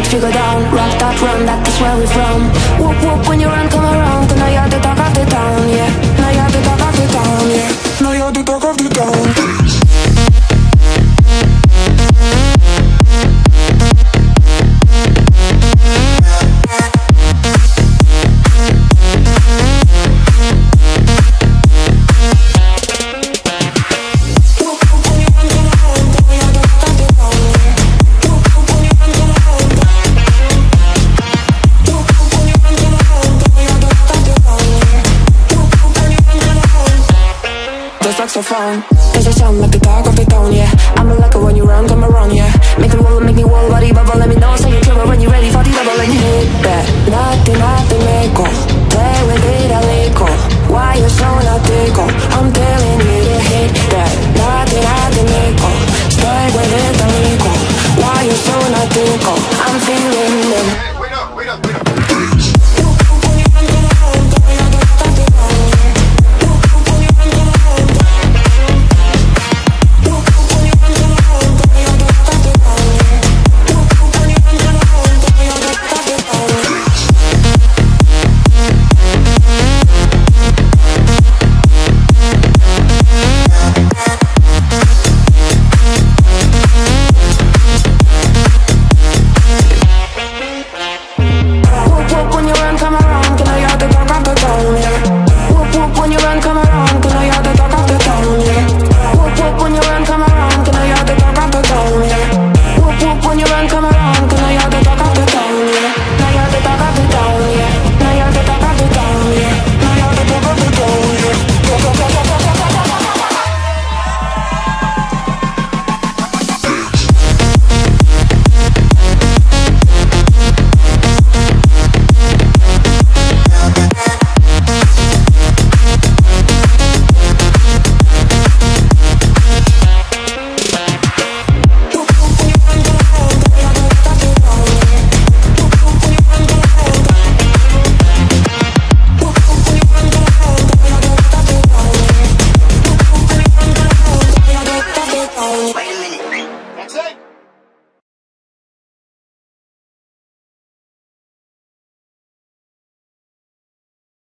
need to go down. Rock that run, that's where we're from. Whoop whoop when you run, come around. Now you're the talk of the town, yeah. Now you're the talk of the town, yeah. Now you're the talk of the town saxophone Does it sound like the dog the town, yeah. I'm a like when you run, come around, yeah. Make me wobble, make me wobble, body bubble. Let me know, say you're trouble when you're ready for the double. And hit that. Nothing, nothing, echo Play with it a little Why you so not tickle I'm telling